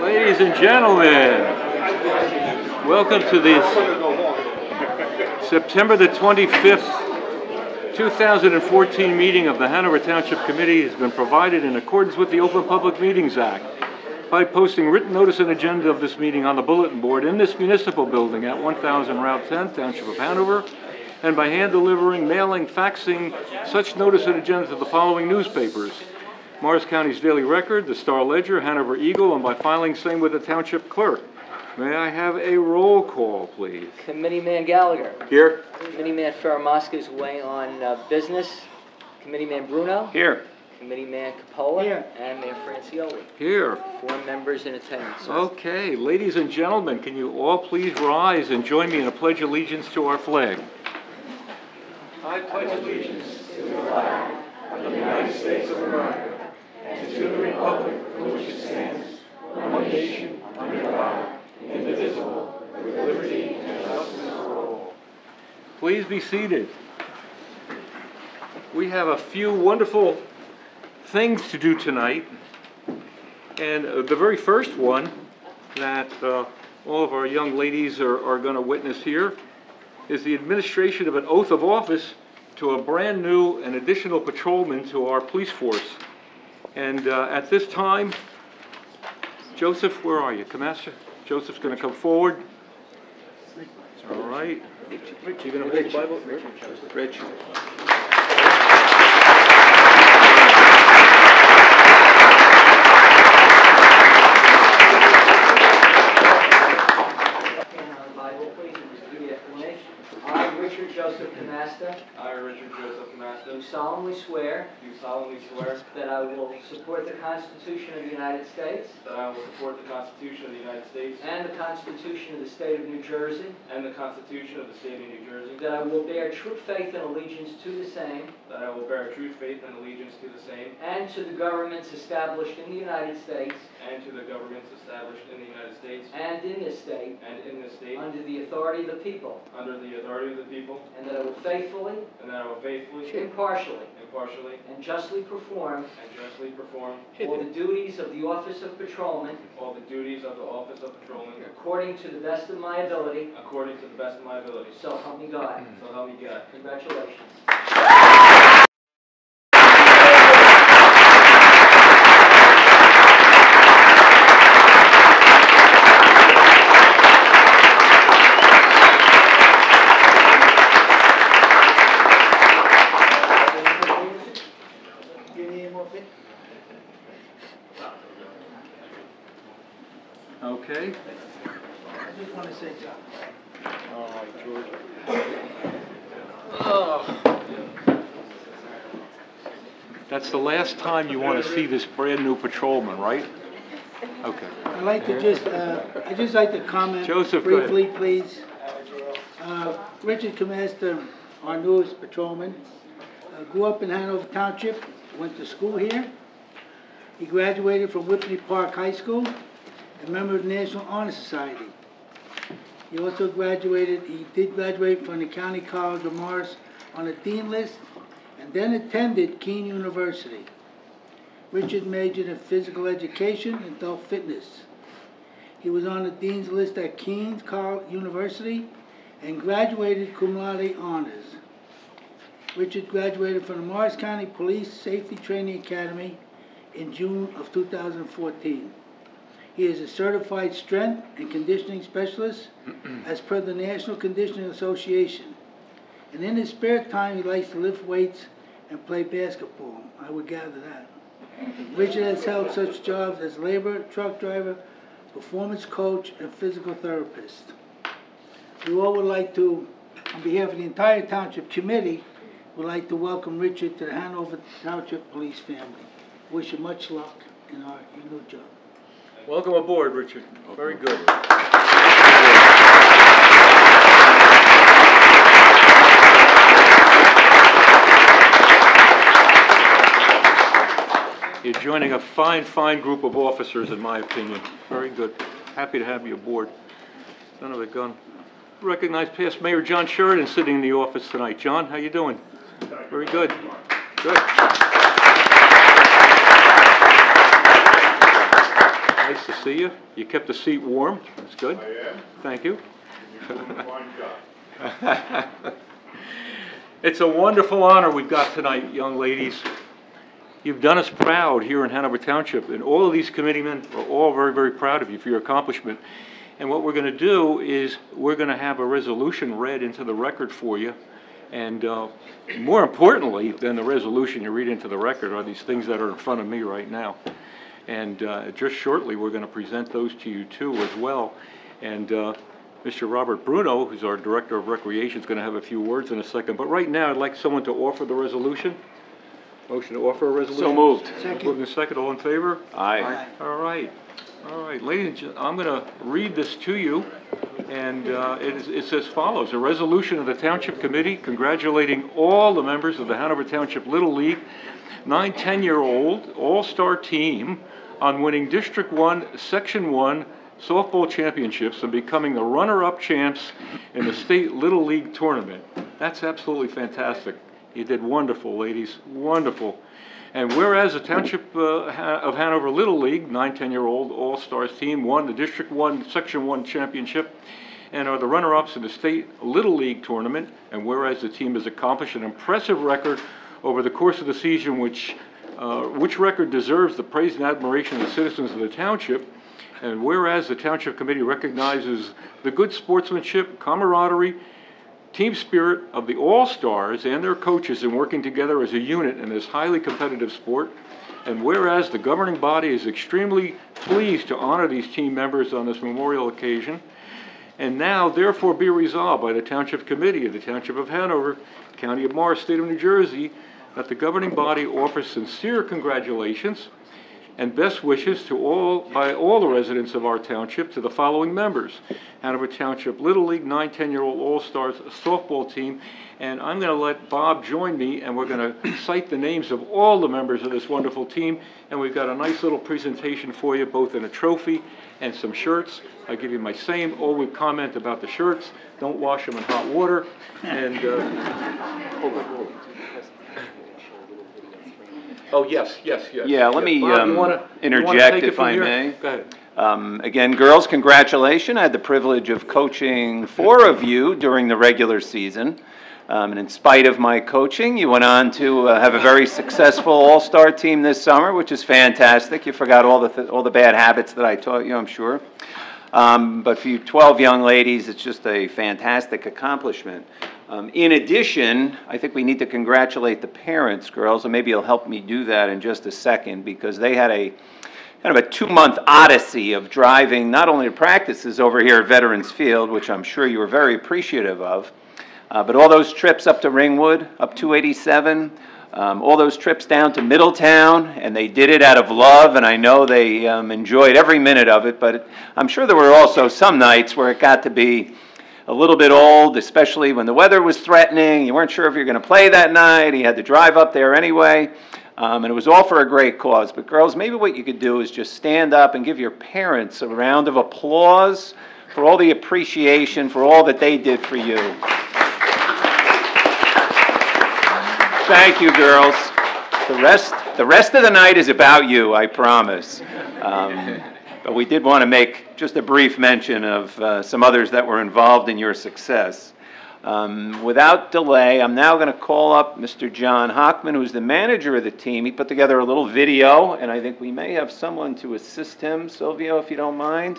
Ladies and gentlemen, welcome to this September the 25th, 2014 meeting of the Hanover Township Committee has been provided in accordance with the Open Public Meetings Act by posting written notice and agenda of this meeting on the bulletin board in this municipal building at 1000 Route 10, Township of Hanover, and by hand delivering, mailing, faxing such notice and agenda to the following newspapers. Morris County's Daily Record, the Star Ledger, Hanover Eagle, and by filing same with the Township Clerk. May I have a roll call, please? Committeeman Gallagher. Here. Committeeman Ferramosca is away on uh, business. Committeeman Bruno. Here. Committeeman Capola. Here. And Mayor Francioli. Here. Four members in attendance. sir. Okay, ladies and gentlemen, can you all please rise and join me in a pledge of allegiance to our flag? I pledge allegiance to the flag of the United States of America and to the republic for which it stands, one nation, under God, indivisible, with liberty and justice for all. Please be seated. We have a few wonderful things to do tonight. And uh, the very first one that uh, all of our young ladies are, are going to witness here is the administration of an oath of office to a brand-new and additional patrolman to our police force. And uh, at this time, Joseph, where are you? Commander? Joseph's going to come forward. All right. You going to hold the Bible? Rich. And on the Bible, please, and just give the explanation. I, Richard Joseph Canasta, I, Richard Joseph Masta, do solemnly swear do solemnly swear that I will support the Constitution of the United States that I will support the Constitution of the United States and the Constitution of the State of New Jersey, and the Constitution of the State of New Jersey, that I will bear true faith and allegiance to the same that I will bear true faith and allegiance to the same and to the governments established in the United States and to the governments established in the United States and in this state and in this state under the authority of the people, under the authority of the people, and that I will faithfully, and that I will faithfully, impartially, impartially, and justly perform and justly perform all the duties of the office of patrolman all the duties of the office of patrolman according to the best of my ability, according to the best of my ability. so help me God. So help me God. Congratulations. Your name of it? Okay. I just want to say something. All right, George. That's the last time you want to see this brand-new patrolman, right? Okay. I'd like to just, uh, I'd just like to comment Joseph, go ahead. briefly, please. Uh, Richard Comesta, our newest patrolman, uh, grew up in Hanover Township, went to school here. He graduated from Whippany Park High School, a member of the National Honor Society. He also graduated, he did graduate from the County College of Morris on the Dean list, and then attended Kean University. Richard majored in physical education and adult fitness. He was on the dean's list at Kean's College University and graduated cum laude honors. Richard graduated from the Morris County Police Safety Training Academy in June of 2014. He is a certified strength and conditioning specialist as per the National Conditioning Association. And in his spare time, he likes to lift weights and play basketball. I would gather that. Richard has held such jobs as labor, truck driver, performance coach, and physical therapist. We all would like to, on behalf of the entire township committee, would like to welcome Richard to the Hanover Township Police family. Wish you much luck in our, your new job. Welcome aboard, Richard. Very good. You're joining a fine, fine group of officers, in my opinion. Very good. Happy to have you aboard. Son of a gun. Recognize past Mayor John Sheridan sitting in the office tonight. John, how you doing? Very good. Good. Nice to see you. You kept the seat warm. That's good. I am, Thank you. you're doing a fine job. It's a wonderful honor we've got tonight, young ladies. You've done us proud here in Hanover Township, and all of these committeemen are all very, very proud of you for your accomplishment. And what we're gonna do is, we're gonna have a resolution read into the record for you. And, uh, more importantly than the resolution you read into the record are these things that are in front of me right now. And, uh, just shortly, we're gonna present those to you too as well. And, uh, Mr. Robert Bruno, who's our Director of Recreation, is gonna have a few words in a second. But right now, I'd like someone to offer the resolution. Motion to offer a resolution? So moved. Second. Moved and second, all in favor? Aye. All right, all right, ladies and gentlemen, I'm gonna read this to you, and, uh, it is, it's as follows. A resolution of the Township Committee congratulating all the members of the Hanover Township Little League nine, ten-year-old all-star team on winning District One, Section One softball championships and becoming the runner-up champs in the State Little League Tournament. That's absolutely fantastic. You did wonderful, ladies, wonderful. And whereas the Township uh, of Hanover Little League, nine, 10-year-old All-Stars team won the District One, Section One championship and are the runner-ups in the State Little League Tournament, and whereas the team has accomplished an impressive record over the course of the season, which, uh, which record deserves the praise and admiration of the citizens of the township, and whereas the Township Committee recognizes the good sportsmanship, camaraderie, team spirit of the All-Stars and their coaches in working together as a unit in this highly competitive sport. And whereas the governing body is extremely pleased to honor these team members on this memorial occasion. And now therefore be resolved by the Township Committee of the Township of Hanover, County of Morris, State of New Jersey, that the governing body offers sincere congratulations and best wishes to all, by all the residents of our township to the following members. Hanover Township Little League nine, ten-year-old All-Stars softball team. And I'm gonna let Bob join me, and we're gonna cite the names of all the members of this wonderful team. And we've got a nice little presentation for you, both in a trophy and some shirts. I give you my same always comment about the shirts, don't wash them in hot water. And, uh, hold on, hold on. Oh, yes, yes, yes. Yeah, let me, Bob, you um, wanna- you wanna interject take it if from I here? may. Go ahead. Um, Again, girls, congratulations. I had the privilege of coaching four of you during the regular season. Um, And in spite of my coaching, you went on to uh, have a very successful all-star team this summer, which is fantastic. You forgot all the, th- all the bad habits that I taught you, I'm sure. Um, But for you 12 young ladies, it's just a fantastic accomplishment. Um, In addition, I think we need to congratulate the parents, girls, and maybe you'll help me do that in just a second, because they had a kind of a two-month odyssey of driving not only to practices over here at Veterans Field, which I'm sure you were very appreciative of, uh, but all those trips up to Ringwood, up 287, um, all those trips down to Middletown, and they did it out of love, and I know they um, enjoyed every minute of it, but I'm sure there were also some nights where it got to be a little bit old, especially when the weather was threatening. You weren't sure if you were going to play that night. You had to drive up there anyway. Um, and it was all for a great cause. But, girls, maybe what you could do is just stand up and give your parents a round of applause for all the appreciation for all that they did for you. Thank you, girls. The rest, the rest of the night is about you, I promise. Um, but we did want to make just a brief mention of uh, some others that were involved in your success. Um, Without delay, I'm now going to call up Mr. John Hockman, who's the manager of the team. He put together a little video, and I think we may have someone to assist him. Silvio, if you don't mind.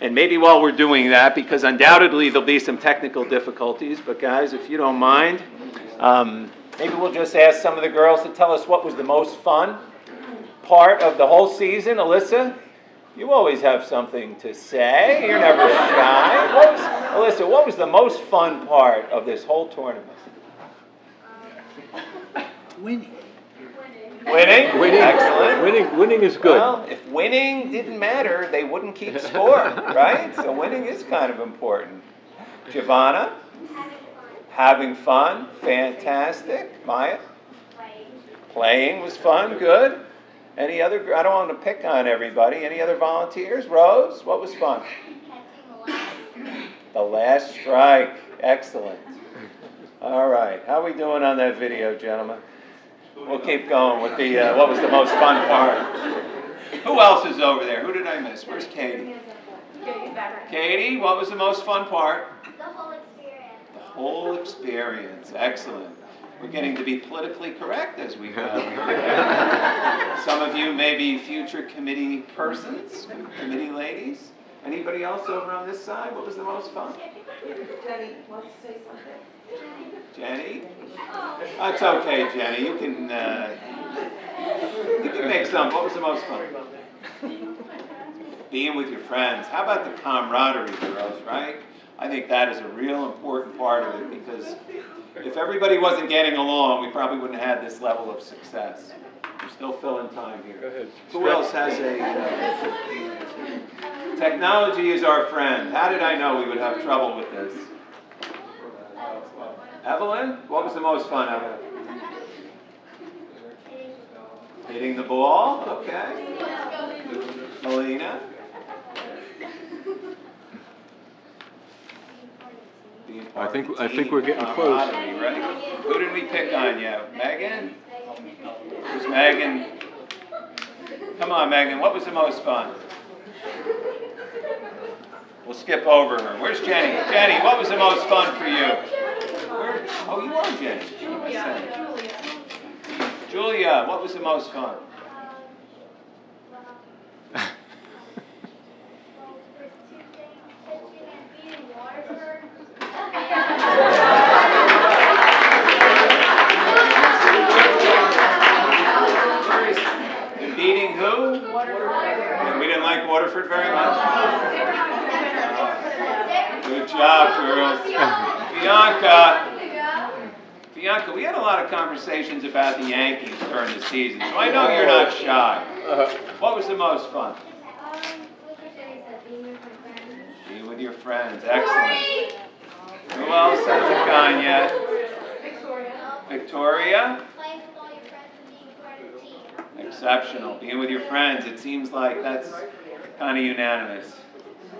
And maybe while we're doing that, because undoubtedly there'll be some technical difficulties, but guys, if you don't mind, um, maybe we'll just ask some of the girls to tell us what was the most fun part of the whole season. Alyssa, you always have something to say. You're never shy. What was, Alyssa, what was the most fun part of this whole tournament? Winning. Winning. Winning, Excellent. winning, winning is good. Well, if winning didn't matter, they wouldn't keep score, right? So winning is kind of important. Giovanna? Having fun, fantastic. Maya? Playing was fun, good. Any other, I don't want to pick on everybody. Any other volunteers? Rose, what was fun? The last strike, excellent. All right, how we doing on that video, gentlemen? We'll keep going with the, uh, what was the most fun part? Who else is over there? Who did I miss? Where's Katie? Katie, what was the most fun part? The whole experience. The whole experience. Excellent. We're getting to be politically correct as we go. Some of you may be future committee persons, committee ladies. Anybody else over on this side? What was the most fun? Jenny wants to say something. Jenny? That's okay, Jenny. You can, uh, you can make some. What was the most fun? Being with your friends. How about the camaraderie, girls, right? I think that is a real important part of it because if everybody wasn't getting along, we probably wouldn't have had this level of success. We're still filling time here. Go ahead. Who else has a, uh, technology is our friend. How did I know we would have trouble with this? Evelyn, what was the most fun, Evelyn? Hitting the ball, okay. Melina? Being I think- of the I think we're getting close. right? Who did we pick on yet? Megan? Who's Megan? Come on, Megan, what was the most fun? We'll skip over her. Where's Jenny? Jenny, what was the most fun for you? Where? Oh, you are Jenny. Julia, Julia, what was the most fun? Well, there's two things, pitching and beating Waterford. And beating who? And we didn't like Waterford very much? Good job, girls. Bianca, Bianca, we had a lot of conversations about the Yankees during the season, so I know you're not shy. What was the most fun? Um, what did Jenny said, being with my friends. Being with your friends, excellent. Who else hasn't gone yet? Victoria. Victoria? Playing with all your friends and being part of the team. Exceptional. Being with your friends, it seems like that's kind of unanimous.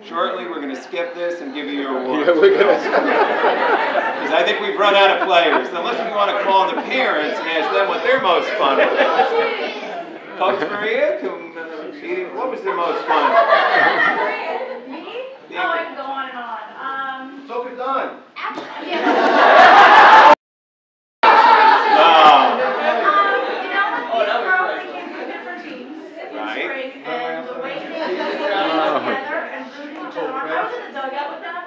Shortly, we're going to skip this and give you your award. Yeah, we're gonna. Because I think we've run out of players, unless we want to call on the parents and ask them what their most fun was. Coach Maria, can, uh, meeting- what was their most fun? Me? Being- Oh, I can go on and on. Um, So could Don. Oh, um, you know, these girls, they came from different teams in Right. spring, and the way they put together and rooting each other on. I was in the dugout with them,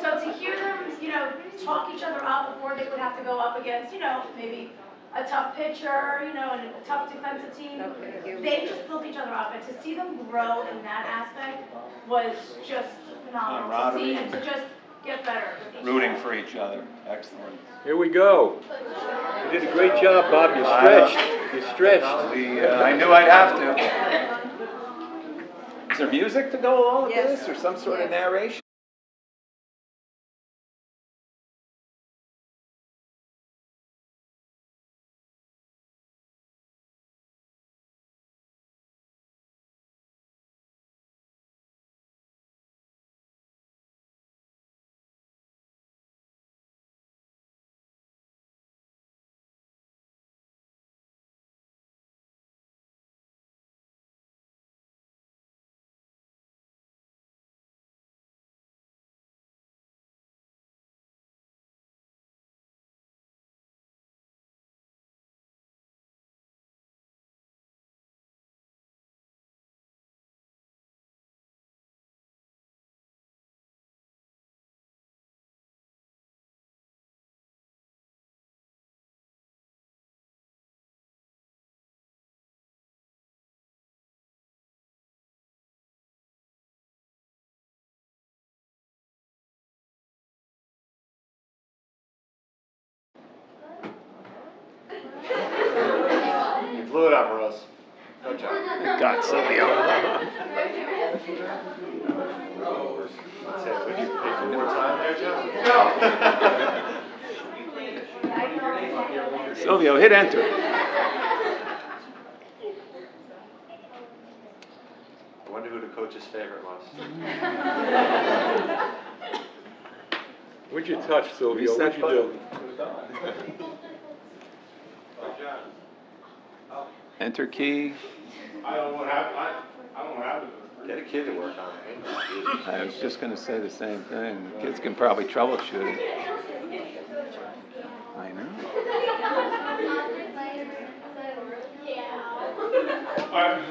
so to hear them, you know, talk each other up before they would have to go up against, you know, maybe a tough pitcher, you know, and a tough defensive team, they just built each other up, and to see them grow in that aspect was just phenomenal. To see Camaraderie. and to just get better rooting for each other. Excellent. Here we go. You did a great job, Bob. You stretched. You stretched. We, uh, I knew I'd have to. Is there music to go along with this, or some sort of narration? You blew it. Good job. God, Silvio. That's it. Would you pay for more time there, Jeff? Silvio, hit enter. I wonder who the coach's favorite was. What'd you touch, Silvio? What'd you do? Enter key. I don't want to have, I, I don't have it. Get a kid to work on it. I was just gonna say the same thing. Kids can probably troubleshoot it. I know. I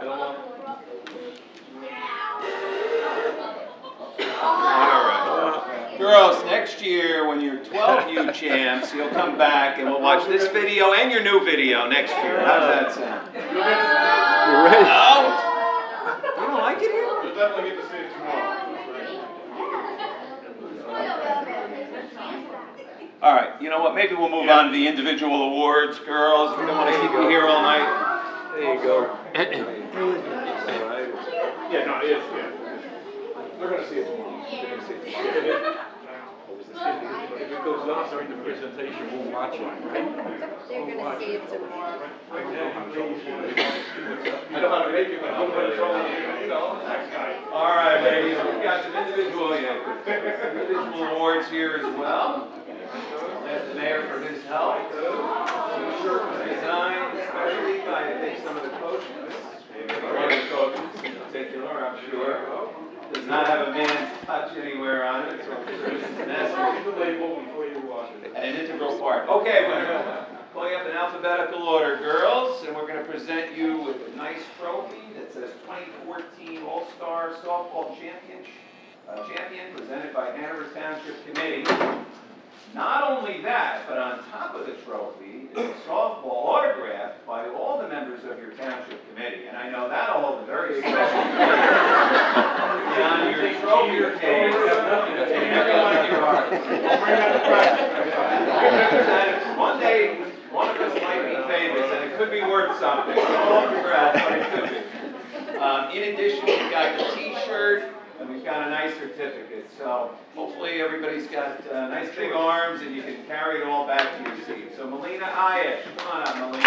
I don't want. All right. Girls, next year, when you're 12U champs, you'll come back and we'll watch this video and your new video next year. How does that sound? You're ready? No? You don't like it here? We'll definitely get to see it tomorrow. All right, you know what, maybe we'll move on to the individual awards, girls. We don't wanna keep you here all night. There you go. Yeah, no, it is, yeah. They're gonna see it tomorrow. They're gonna see it tomorrow. If it goes off during the presentation, we'll watch it, right? They're gonna see it tomorrow. I know how to make it, but I'm gonna control it, you know, that guy. All right, ladies, we've got some individual, individual awards here as well. Thank the mayor for his help. Some shirt was Designed especially by, I think, some of the coaches. One of the coaches in particular, I'm sure. Does not have a man's touch anywhere on it, so it's necessary. The label before you watch it. An integral part. Okay, we're you up in alphabetical order, girls, and we're gonna present you with a nice trophy that says 2014 All-Star Softball Champion, uh, Champion, presented by Hanover Township Committee. Not only that, but on top of the trophy is a softball autographed by all the members of your township committee, and I know that'll hold a very special place. On your trophy case, in every one of your hearts. And one day, one of us might be famous, and it could be worth something. Don't but it could be. Um, in addition, we've got the T-shirt, and we've got a nice certificate. So hopefully, everybody's got uh, nice big arms, and you can carry it all back to your seat. So Melina Ayash, come on up, Melina.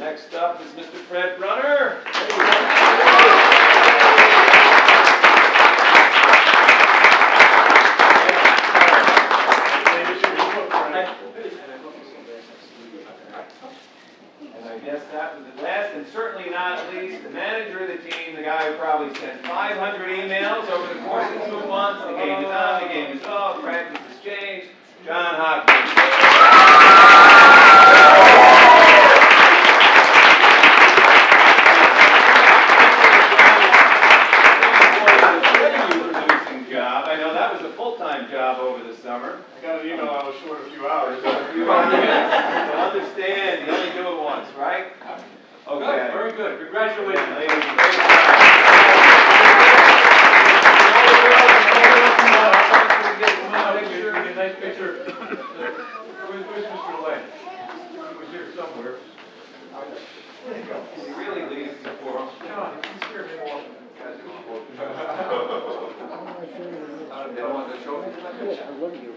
Next up is Mr. Fred Brunner. And I guess that was the last, and certainly not least, the manager of the team, the guy who probably sent 500 emails over the course of two months. The game is on, the game is off, practice is changed. John Hockman. Producing job. I know that was a full-time job over the summer. I got an email, I was short a few hours. You understand, you only do it once, right? Okay. Good, very good, congratulations. Ladies and gentlemen. Picture, a nice picture. Where's, where's Mr. Lane? He was here somewhere. He really leads the coach, you.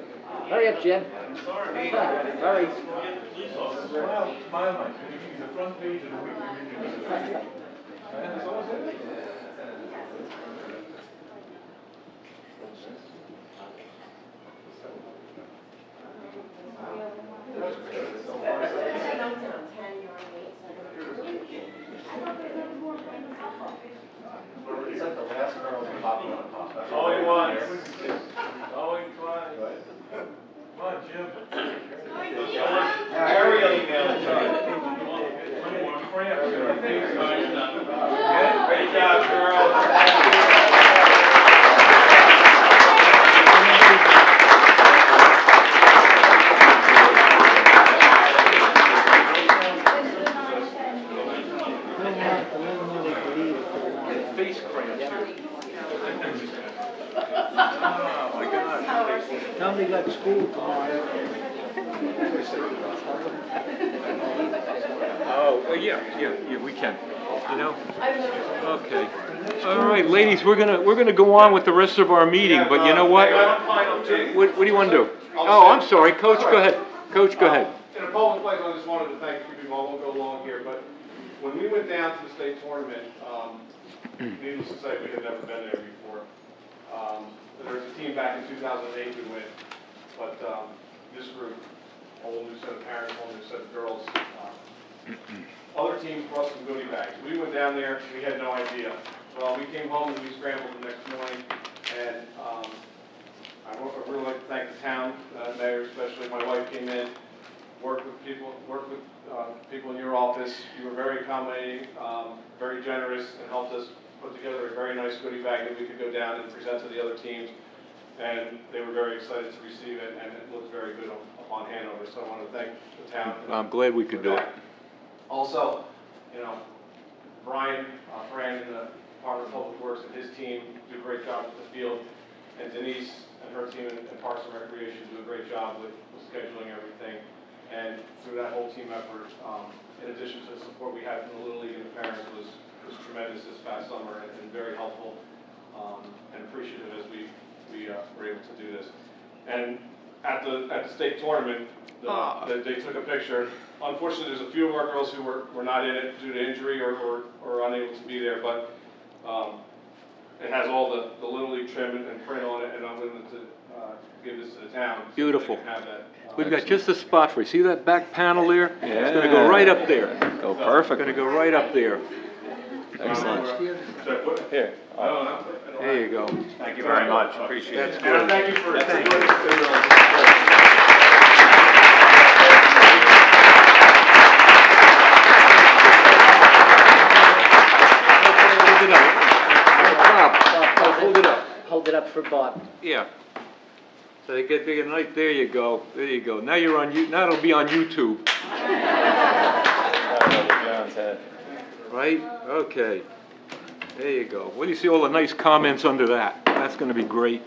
Hurry up, Jim. Sorry. Hurry. Smile, smile. The front page of the review. And it's almost it. That's all he wants. That's all he wants. Come on, Jim. Ariel emailed it to One more cramp. you. Great job, girls. I don't want to let them know they believe it. they want it. Face cramps. Oh, my gosh. Tell me got school tomorrow. Oh, uh, yeah, yeah, yeah, we can, you know? Okay. All right, ladies, we're gonna, we're gonna go on with the rest of our meeting, but you know what? Hang on, final two. What, what do you wanna do? Oh, I'm sorry, Coach, go ahead. Coach, go ahead. In a public place, I just wanted to thank you people, I won't go long here, but when we went down to the state tournament, um, needless to say, we had never been there before. Um, there was a team back in two thousand and eight who went, but, um, this group, a whole new set of parents, a whole new set of girls, um, other teams brought some goodie bags. We went down there, we had no idea. Well, we came home and we scrambled the next morning, and, um, I would really like to thank the town, uh, mayor especially, my wife came in, worked with people, worked with, uh, people in your office, you were very accommodating, um, very generous, and helped us put together a very nice goodie bag that we could go down and present to the other teams. And they were very excited to receive it, and it looked very good upon Hanover, so I want to thank the town. I'm glad we could do it. Also, you know, Brian, uh, Fran in the Department of Public Works and his team do a great job with the field. And Denise and her team in Parks and Recreation do a great job with with scheduling everything. And through that whole team effort, um, in addition to the support we had from the Little League and the parents was, was tremendous this past summer and, and very helpful, um, and appreciative as we, we, uh, were able to do this. And at the, at the state tournament, the- the- they took a picture. Unfortunately, there's a few of our girls who were, were not in it due to injury or, or, or unable to be there, but, um, it has all the, the Little League trim and and print on it, and I'm willing to, uh, uh, give this to the town. so they Beautiful. can have that. We've got just a spot for you. See that back panel there? It's gonna go right up there. Go perfect. It's gonna perfect. go right up there. Excellent. Should I put it? Here. No, no, no. There you go. Thank you very much. Appreciate it. That's And I good. thank you for. Thank Hold it up. Bob, hold it up. Hold it up for Bob. Yeah. So they get big and right, there you go, there you go. Now you're on, You. now it'll be on YouTube, right? Okay. There you go. What do you see all the nice comments under that? That's gonna be great.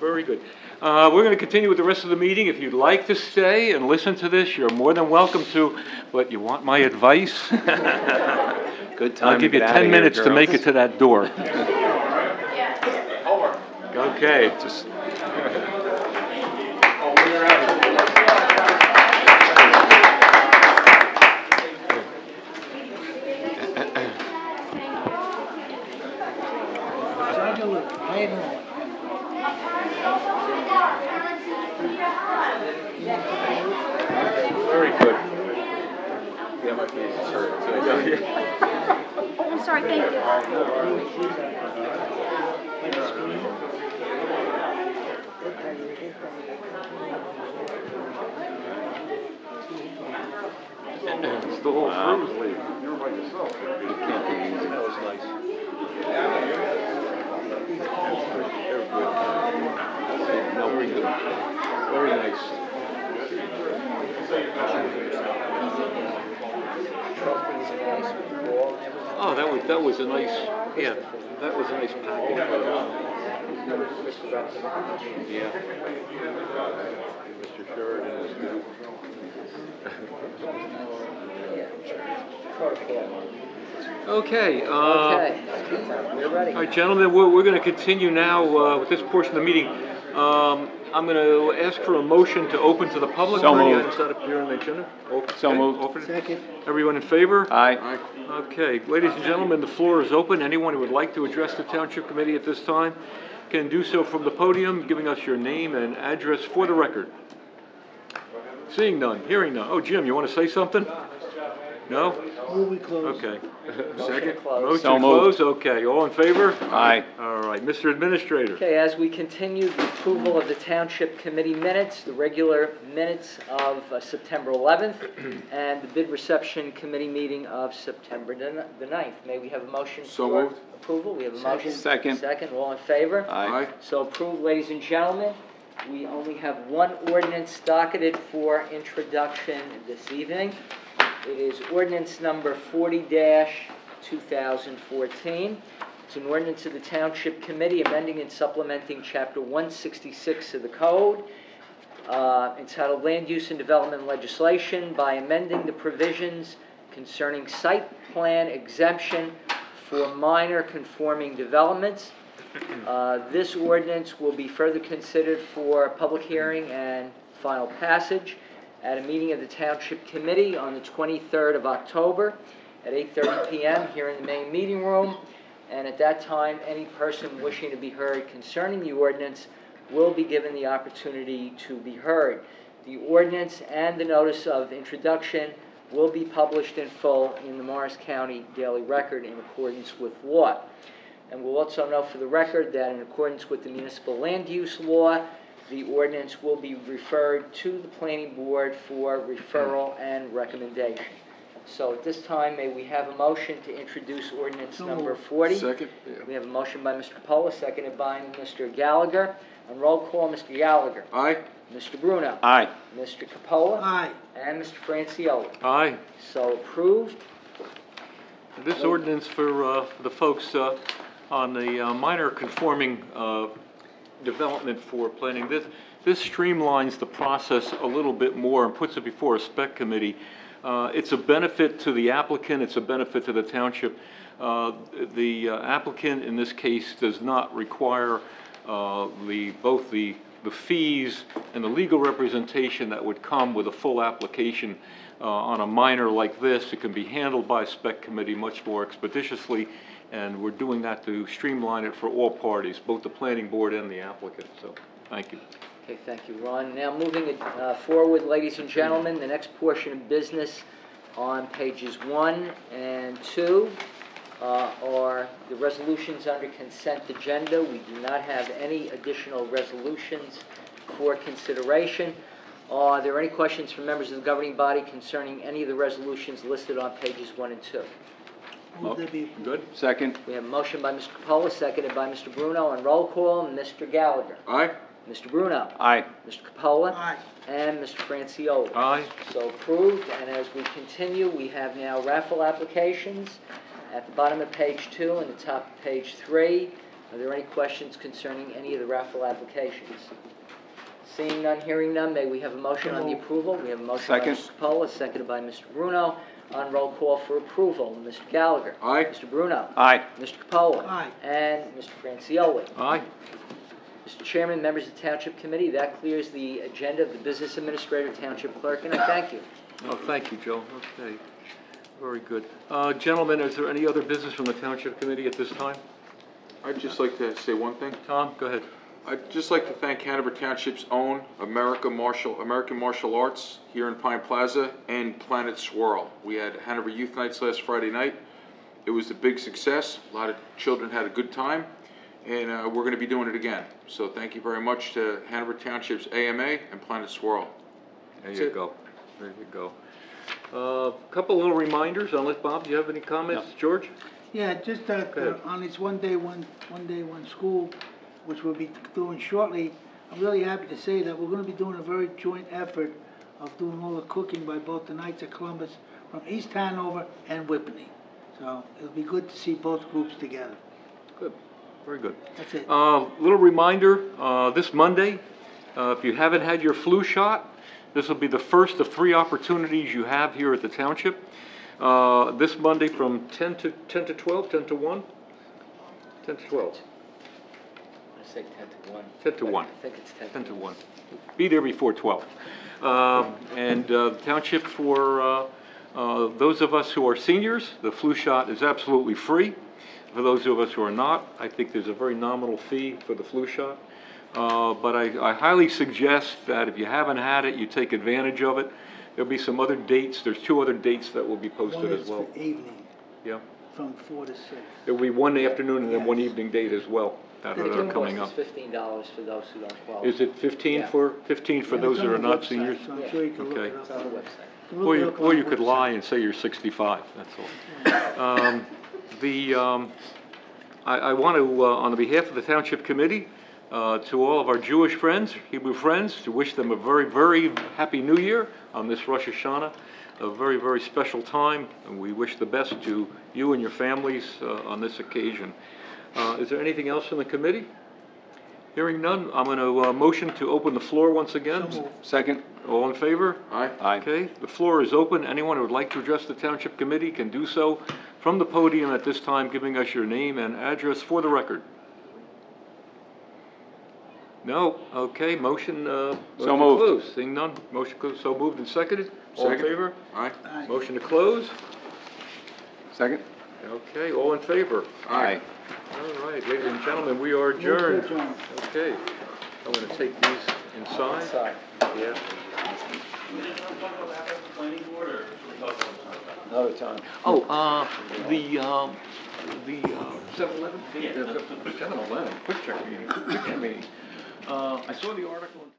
Very good. Uh, we're gonna continue with the rest of the meeting. If you'd like to stay and listen to this, you're more than welcome to, but you want my advice? Good time I'll give you get outta ten here, minutes to make it to that door. Okay. Just Oh, when you're out. Sergeant Luke, how you doing? Very good. Yeah, my face is hurting, so. I'm sorry, thank you. It's the whole crew's leaving. You're by yourself. it can't be easy. That was nice. No, very good. Very nice. Oh, that was, that was a nice, yeah, that was a nice package. Yeah. Mr. Sheridan is. Okay, uh, Okay, we're ready. all right, gentlemen, we're, we're gonna continue now, uh, with this portion of the meeting. Um, I'm gonna ask for a motion to open to the public. So for any moved. items that appear on the agenda. So Okay, moved. offered. Second. Everyone in favor? Aye. Okay, ladies and gentlemen, the floor is open. Anyone who would like to address the Township Committee at this time can do so from the podium, giving us your name and address for the record. Seeing none, hearing none. Oh, Jim, you want to say something? No? Move we close. Okay. Motion closed. Motion So moved. closed, okay. All in favor? Aye. All right, Mr. Administrator. Okay, as we continue the approval of the Township Committee minutes, the regular minutes of uh, September 11th, and the bid reception committee meeting of September the n- the 9th. May we have a motion So for moved. approval? We have a motion. Second. Second, all in favor? Aye. So approved, ladies and gentlemen. We only have one ordinance docketed for introduction this evening. It is ordinance number forty two thousand fourteen. It's an ordinance of the Township Committee amending and supplementing chapter one sixty-six of the code, uh, entitled Land Use and Development Legislation by amending the provisions concerning site plan exemption for minor conforming developments. Uh, This ordinance will be further considered for public hearing and final passage at a meeting of the Township Committee on the 23rd of October at 8:30 PM here in the main meeting room. And at that time, any person wishing to be heard concerning the ordinance will be given the opportunity to be heard. The ordinance and the notice of introduction will be published in full in the Morris County Daily Record in accordance with law. And we'll also note for the record that in accordance with the municipal land use law, the ordinance will be referred to the planning board for referral and recommendation. So at this time, may we have a motion to introduce ordinance number 40? Second? We have a motion by Mr. Capola, seconded by Mr. Gallagher. On roll call, Mr. Gallagher, Aye. Mr. Bruno, Aye. Mr. Capola, Aye. and Mr. Francioli. Aye. So approved. This ordinance for uh, the folks uh, on the uh, minor conforming uh, development for planning, this, this streamlines the process a little bit more and puts it before a spec committee. Uh, It's a benefit to the applicant, it's a benefit to the township. Uh, The uh, applicant, in this case, does not require uh, the, both the, the fees and the legal representation that would come with a full application uh, on a minor like this. It can be handled by a spec committee much more expeditiously, and we're doing that to streamline it for all parties, both the planning board and the applicant, so Thank you. Okay, thank you, Ron. Now, moving uh, forward, ladies and gentlemen, the next portion of business on pages one and two uh, are the resolutions under consent agenda. We do not have any additional resolutions for consideration. Are there any questions from members of the governing body concerning any of the resolutions listed on pages one and two? Move there be Good? Second? We have a motion by Mr. Capola, seconded by Mr. Bruno, and roll call, Mr. Gallagher. Aye. Mr. Bruno. Aye. Mr. Capola. Aye. And Mr. Francioli. Aye. So approved, and as we continue, we have now raffle applications at the bottom of page two and the top of page three. Are there any questions concerning any of the raffle applications? Seeing none, hearing none, may we have a motion on the approval? We have a motion by Second. Mr. Capola, seconded by Mr. Bruno. On roll call for approval, Mr. Gallagher. Aye. Mr. Bruno. Aye. Mr. Capola. Aye. And Mr. Francioli. Aye. Mr. Chairman, members of the Township Committee, that clears the agenda of the Business Administrator, Township Clerk, and I thank you. Oh, thank you, Joe. Okay. Very good. Uh, Gentlemen, is there any other business from the Township Committee at this time? I'd just like to say one thing. Tom, go ahead. I'd just like to thank Hanover Township's own America Martial, American Martial Arts here in Pine Plaza and Planet Swirl. We had Hanover Youth Nights last Friday night. It was a big success. A lot of children had a good time, and uh, we're going to be doing it again. So thank you very much to Hanover Township's AMA and Planet Swirl. There That's you it. go. There you go. A Couple little reminders, unless, Bob, do you have any comments? George? Yeah, just that, uh, on this one day, one, one day, one school, which we'll be doing shortly, I'm really happy to say that we're gonna be doing a very joint effort of doing all the cooking by both the Knights of Columbus from East Hanover and Whippany. So it'll be good to see both groups together. Good. Very good. That's it. Uh, Little reminder, uh, this Monday, uh, if you haven't had your flu shot, this will be the first of three opportunities you have here at the township. Uh, This Monday from 10 to, 10 to 12, 10 to 1? 10 to 12. I say ten to one. 10 to 1. I think it's ten to 10 to one. 1. Be there before 12. Um, And uh, the township, for uh, uh, those of us who are seniors, the flu shot is absolutely free. For those of us who are not, I think there's a very nominal fee for the flu shot. Uh, But I I highly suggest that if you haven't had it, you take advantage of it. There'll be some other dates, there's two other dates that will be One posted is as well. for evening, Yeah, from four to six. there'll be one afternoon and then one Yes. evening date as well that The are invoice coming is up. fifteen dollars for those who don't qualify. Is it 15 Yeah. for, 15 for those it's that are not seniors? So I'm sure you can look Okay. it It's on the up. website. You look Or it you, up or on you could lie and say you're 65, that's all. Um, The, um, I, I want to, uh, on behalf of the Township Committee, uh, to all of our Jewish friends, Hebrew friends, to wish them a very, very happy New Year on this Rosh Hashanah, a very, very special time, and we wish the best to you and your families uh, on this occasion. Uh, Is there anything else from the committee? Hearing none, I'm going to motion to open the floor once again. So. Second? All in favor? Aye. Aye. Okay, the floor is open. Anyone who would like to address the Township Committee can do so from the podium at this time, giving us your name and address for the record. No? Okay, motion, uh... So motion moved. closed. Seeing none, motion closed, so moved and seconded. All in Second. favor? Aye. Aye. Motion to close? Second? Okay, all in favor? Aye. All right, ladies and gentlemen, we are adjourned. Okay, I'm gonna take these inside. Sorry. Yeah. Another time. Oh, uh, the, um, the, uh, seven eleven, the, the seven eleven, QuickChek meeting, QuickChek meeting. Uh, I saw the article in